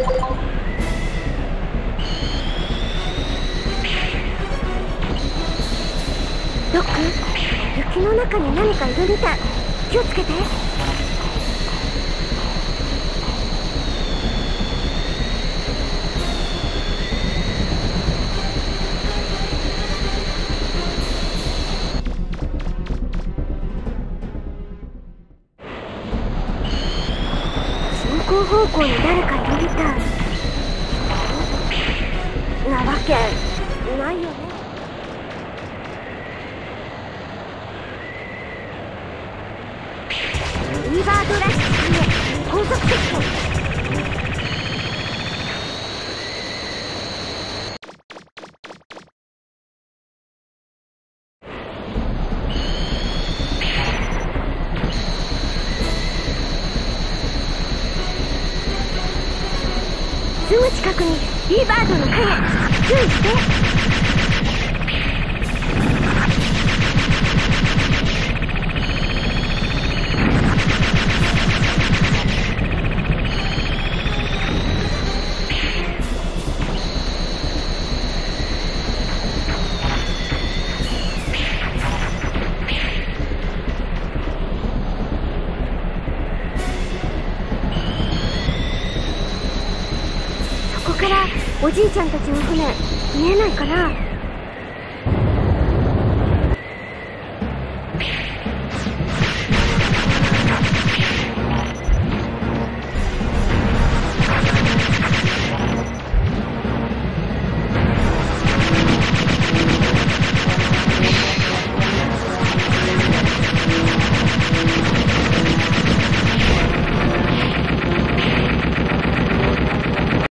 ロック雪の中に何かいるみたい。気をつけて。向方向に誰かいるみたい。なわけ。ないよねリバードラッシュへ。高速接近すぐ近くにビーバードの影。注意して。からおじいちゃんたちの船見えないから。